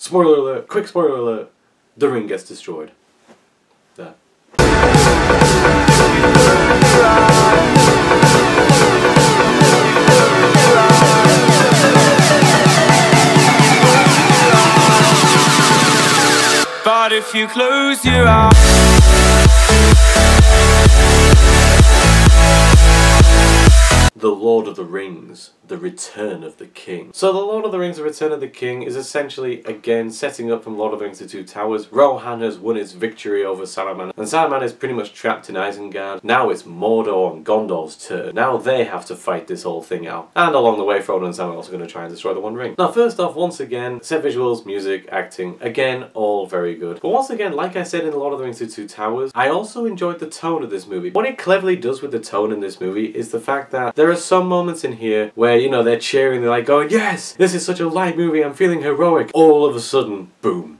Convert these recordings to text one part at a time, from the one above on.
Spoiler alert, quick spoiler alert, the ring gets destroyed. There. But if you close your eyes The Lord of the Rings, The Return of the King. So, The Lord of the Rings, The Return of the King is essentially, again, setting up from Lord of the Rings The Two Towers. Rohan has won his victory over Saruman, and Saruman is pretty much trapped in Isengard. Now it's Mordor and Gondor's turn. Now they have to fight this whole thing out. And along the way, Frodo and Sam are also going to try and destroy the One Ring. Now, first off, once again, set visuals, music, acting, again, all very good. But once again, like I said in The Lord of the Rings The Two Towers, I also enjoyed the tone of this movie. What it cleverly does with the tone in this movie is the fact that there are some moments in here where, you know, they're cheering, they're like going, yes, this is such a light movie, I'm feeling heroic. All of a sudden, boom,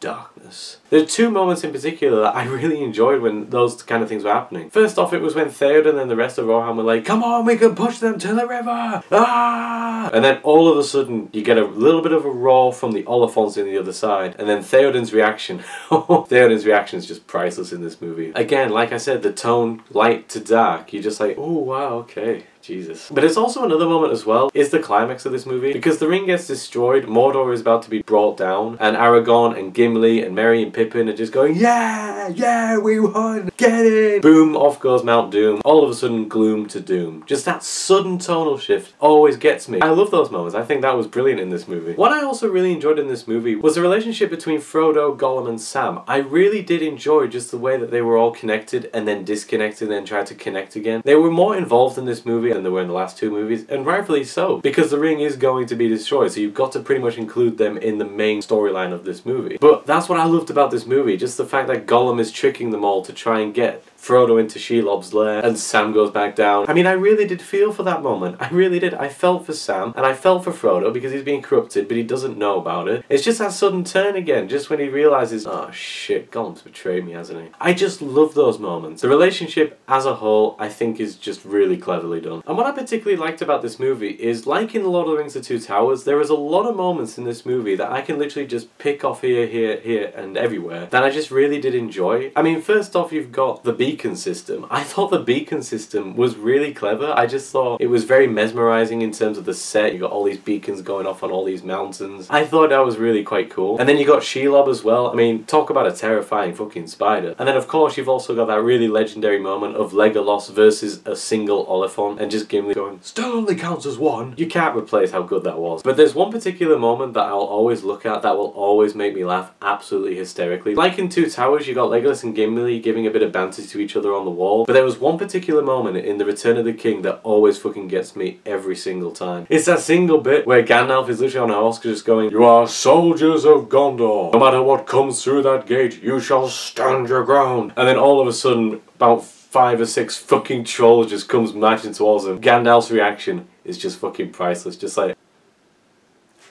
darkness. There are two moments in particular that I really enjoyed when those kind of things were happening. First off, it was when Theoden and the rest of Rohan were like, come on, we can push them to the river! Ah! And then all of a sudden, you get a little bit of a roar from the Oliphaunts in the other side, and then Theoden's reaction. Theoden's reaction is just priceless in this movie. Again, like I said, the tone, light to dark, you're just like, oh wow, okay. Jesus. But it's also another moment as well, is the climax of this movie. Because the ring gets destroyed, Mordor is about to be brought down, and Aragorn and Gimli and Merry and Pippin are just going, yeah, yeah, we won, get it! Boom, off goes Mount Doom. All of a sudden, gloom to doom. Just that sudden tonal shift always gets me. I love those moments. I think that was brilliant in this movie. What I also really enjoyed in this movie was the relationship between Frodo, Gollum, and Sam. I really did enjoy just the way that they were all connected and then disconnected and then tried to connect again. They were more involved in this movie than they were in the last two movies, and rightfully so, because the ring is going to be destroyed, so you've got to pretty much include them in the main storyline of this movie. But that's what I loved about this movie, just the fact that Gollum is tricking them all to try and get Frodo into Shelob's lair, and Sam goes back down. I mean, I really did feel for that moment. I really did. I felt for Sam, and I felt for Frodo because he's being corrupted, but he doesn't know about it. It's just that sudden turn again, just when he realizes, oh shit, Gollum's betrayed me, hasn't he? I just love those moments. The relationship as a whole, I think, is just really cleverly done. And what I particularly liked about this movie is, like in The Lord of the Rings The Two Towers, there is a lot of moments in this movie that I can literally just pick off here, here, here, and everywhere that I just really did enjoy. I mean, first off, you've got the beacon system. I thought the beacon system was really clever. I just thought it was very mesmerizing in terms of the set. You got all these beacons going off on all these mountains. I thought that was really quite cool. And then you got Shelob as well. I mean, talk about a terrifying fucking spider. And then of course you've also got that really legendary moment of Legolas versus a single Oliphaunt and just Gimli going, still only counts as one. You can't replace how good that was. But there's one particular moment that I'll always look at that will always make me laugh absolutely hysterically. Like in Two Towers, you got Legolas and Gimli giving a bit of banter to each other on the wall. But there was one particular moment in The Return of the King that always fucking gets me every single time. It's that single bit where Gandalf is literally on a horse just going, You are soldiers of Gondor. No matter what comes through that gate, you shall stand your ground. And then all of a sudden, about five or six fucking trolls just comes marching towards him. Gandalf's reaction is just fucking priceless. Just like,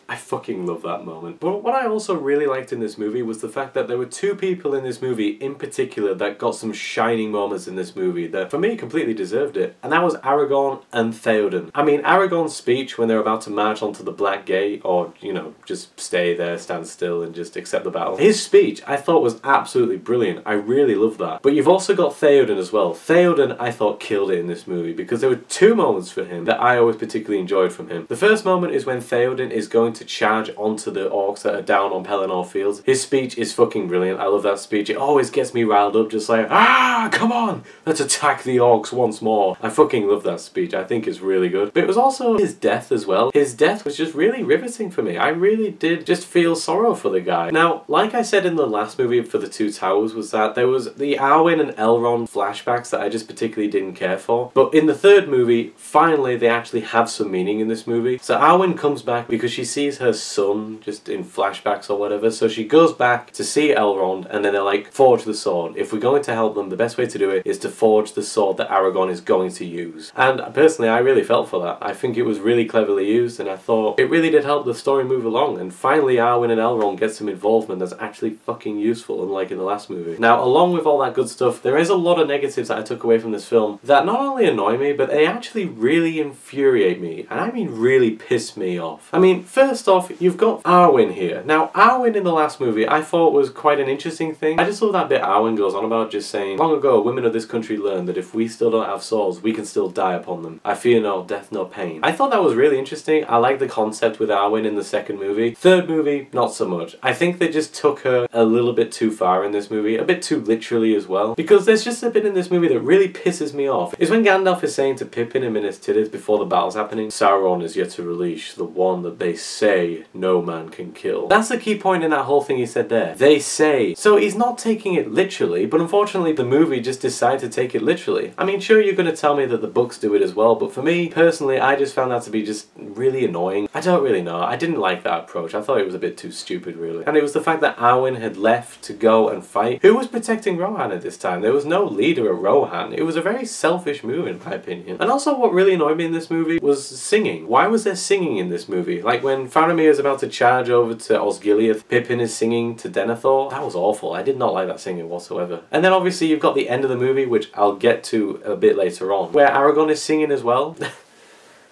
I fucking love that moment. But what I also really liked in this movie was the fact that there were two people in this movie in particular that got some shining moments in this movie that for me completely deserved it. And that was Aragorn and Theoden. I mean, Aragorn's speech when they're about to march onto the Black Gate or, you know, just stay there, stand still and just accept the battle. His speech I thought was absolutely brilliant. I really love that. But you've also got Theoden as well. Theoden I thought killed it in this movie because there were two moments for him that I always particularly enjoyed from him. The first moment is when Theoden is going to charge onto the orcs that are down on Pelennor Fields. His speech is fucking brilliant. I love that speech. It always gets me riled up, just like, ah, come on, let's attack the orcs once more. I fucking love that speech. I think it's really good. But it was also his death as well. His death was just really riveting for me. I really did just feel sorrow for the guy. Now, like I said in the last movie for the Two Towers, was that there was the Arwen and Elrond flashbacks that I just particularly didn't care for. But in the third movie, finally they actually have some meaning in this movie. So Arwen comes back because she sees her son just in flashbacks or whatever. So she goes back to see Elrond and then they're like, forge the sword. If we're going to help them, the best way to do it is to forge the sword that Aragorn is going to use. And personally, I really felt for that. I think it was really cleverly used and I thought it really did help the story move along. And finally, Arwen and Elrond get some involvement that's actually fucking useful, unlike in the last movie. Now, along with all that good stuff, there is a lot of negatives that I took away from this film that not only annoy me, but they actually really infuriate me. And I mean really piss me off. I mean, first first off, you've got Eowyn here. Now, Eowyn in the last movie I thought was quite an interesting thing. I just love that bit Eowyn goes on about just saying, Long ago, women of this country learned that if we still don't have souls, we can still die upon them. I fear no death, no pain. I thought that was really interesting. I like the concept with Eowyn in the second movie. Third movie, not so much. I think they just took her a little bit too far in this movie, a bit too literally as well. Because there's just a bit in this movie that really pisses me off. Is when Gandalf is saying to Pippin and Minas Tirith before the battle's happening, Sauron is yet to release the one that they say no man can kill. That's the key point in that whole thing he said there. They say. So he's not taking it literally, but unfortunately the movie just decided to take it literally. I mean, sure, you're going to tell me that the books do it as well, but for me, personally, I just found that to be just really annoying. I don't really know. I didn't like that approach. I thought it was a bit too stupid, really. And it was the fact that Eowyn had left to go and fight. Who was protecting Rohan at this time? There was no leader of Rohan. It was a very selfish move, in my opinion. And also, what really annoyed me in this movie was singing. Why was there singing in this movie? Like when Faramir is about to charge over to Osgiliath, Pippin is singing to Denethor. That was awful. I did not like that singing whatsoever. And then obviously you've got the end of the movie, which I'll get to a bit later on, where Aragorn is singing as well.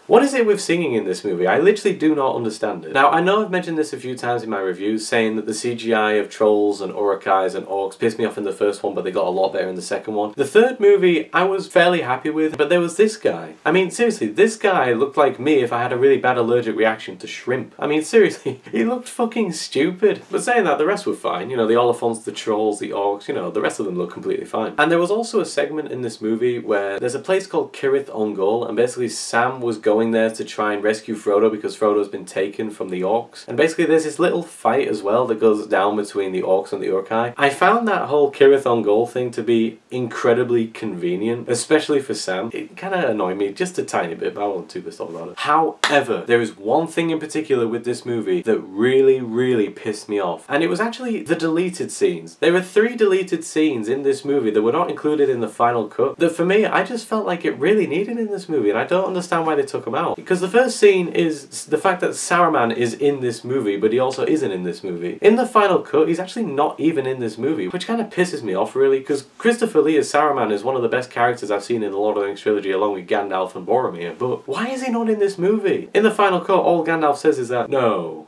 What is it with singing in this movie? I literally do not understand it. Now, I know I've mentioned this a few times in my reviews, saying that the CGI of trolls and Uruk-hais and orcs pissed me off in the first one, but they got a lot better in the second one. The third movie, I was fairly happy with, but there was this guy. I mean, seriously, this guy looked like me if I had a really bad allergic reaction to shrimp. I mean, seriously, he looked fucking stupid. But saying that, the rest were fine. You know, the Oliphaunts, the trolls, the orcs, you know, the rest of them look completely fine. And there was also a segment in this movie where there's a place called Cirith Ungol, and basically Sam was going going there to try and rescue Frodo because Frodo's been taken from the orcs. And basically there's this little fight as well that goes down between the orcs and the Uruk-hai. I found that whole Cirith Ungol thing to be incredibly convenient, especially for Sam. It kind of annoyed me just a tiny bit, but I wasn't too pissed off about it. However, there is one thing in particular with this movie that really, really pissed me off. And it was actually the deleted scenes. There are three deleted scenes in this movie that were not included in the final cut that for me, I just felt like it really needed in this movie. And I don't understand why they took them out. Because the first scene is the fact that Saruman is in this movie, but he also isn't in this movie. In the final cut, he's actually not even in this movie, which kind of pisses me off really, because Christopher Lee as Saruman is one of the best characters I've seen in the Lord of the Rings trilogy along with Gandalf and Boromir, but why is he not in this movie? In the final cut, all Gandalf says is that, no,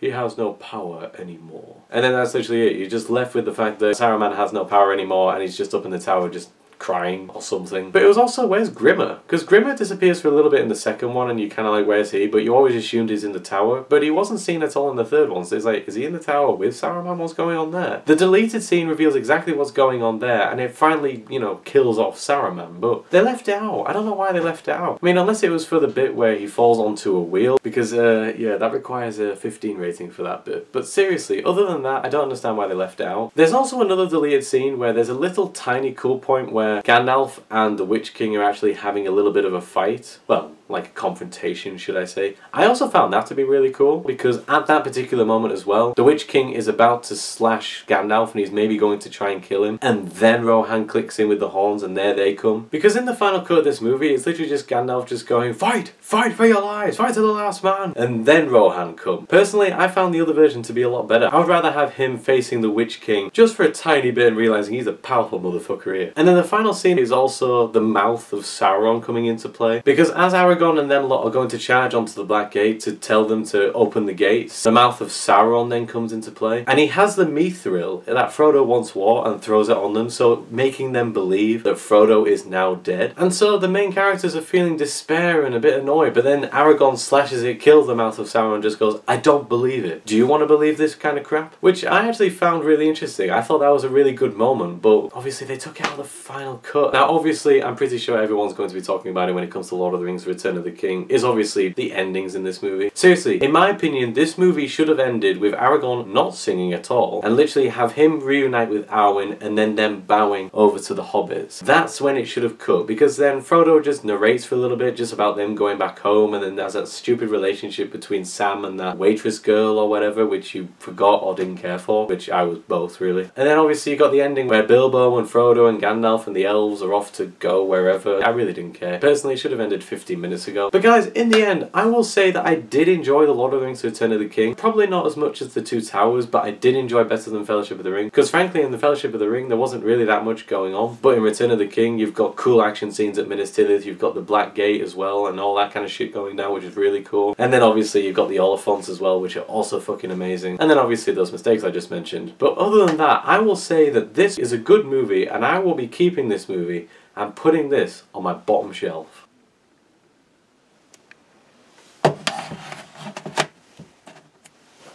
he has no power anymore. And then that's literally it. You're just left with the fact that Saruman has no power anymore and he's just up in the tower just crying or something. But it was also, where's Grima? Because Grima disappears for a little bit in the second one and you kind of like, where's he? But you always assumed he's in the tower. But he wasn't seen at all in the third one. So it's like, is he in the tower with Saruman? What's going on there? The deleted scene reveals exactly what's going on there and it finally, you know, kills off Saruman. But they left it out. I don't know why they left it out. I mean, unless it was for the bit where he falls onto a wheel. Because, uh, yeah, that requires a 15 rating for that bit. But seriously, other than that, I don't understand why they left it out. There's also another deleted scene where there's a little tiny cool point where Gandalf and the Witch King are actually having a little bit of a fight. Well, like confrontation, should I say. I also found that to be really cool because at that particular moment as well, the Witch King is about to slash Gandalf and he's maybe going to try and kill him, and then Rohan clicks in with the horns and there they come. Because in the final cut of this movie, it's literally just Gandalf just going, Fight! Fight for your lives! Fight to the last man! And then Rohan come. Personally, I found the other version to be a lot better. I would rather have him facing the Witch King just for a tiny bit and realizing he's a powerful motherfucker here. And then the final scene is also the mouth of Sauron coming into play. Because as Aragorn and them lot are going to charge onto the Black Gate to tell them to open the gates, the mouth of Sauron then comes into play. And he has the Mithril that Frodo once wore and throws it on them, so making them believe that Frodo is now dead. And so the main characters are feeling despair and a bit annoyed, but then Aragorn slashes it, kills the mouth of Sauron, and just goes, I don't believe it. Do you want to believe this kind of crap? Which I actually found really interesting. I thought that was a really good moment, but obviously they took out the final cut. Now, obviously, I'm pretty sure everyone's going to be talking about it when it comes to Lord of the Rings Return of the King, is obviously the endings in this movie. Seriously, in my opinion, this movie should have ended with Aragorn not singing at all, and literally have him reunite with Arwen and then them bowing over to the hobbits. That's when it should have cut, because then Frodo just narrates for a little bit just about them going back home, and then there's that stupid relationship between Sam and that waitress girl or whatever, which you forgot or didn't care for, which I was both really. And then obviously you got the ending where Bilbo and Frodo and Gandalf and the elves are off to go wherever. I really didn't care. Personally, it should have ended 15 minutes minutes ago. But guys, in the end, I will say that I did enjoy The Lord of the Rings Return of the King. Probably not as much as The Two Towers, but I did enjoy better than Fellowship of the Ring. Because frankly, in The Fellowship of the Ring, there wasn't really that much going on. But in Return of the King, you've got cool action scenes at Minas Tirith, you've got the Black Gate as well, and all that kind of shit going down, which is really cool. And then obviously you've got the Oliphaunts as well, which are also fucking amazing. And then obviously those mistakes I just mentioned. But other than that, I will say that this is a good movie, and I will be keeping this movie and putting this on my bottom shelf.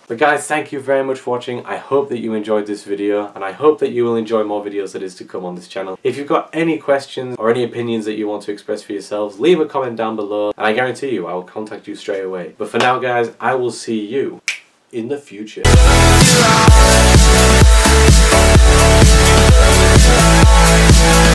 But guys, thank you very much for watching. I hope that you enjoyed this video and I hope that you will enjoy more videos that is to come on this channel. If you've got any questions or any opinions that you want to express for yourselves, leave a comment down below and I guarantee you I will contact you straight away. But for now guys, I will see you in the future.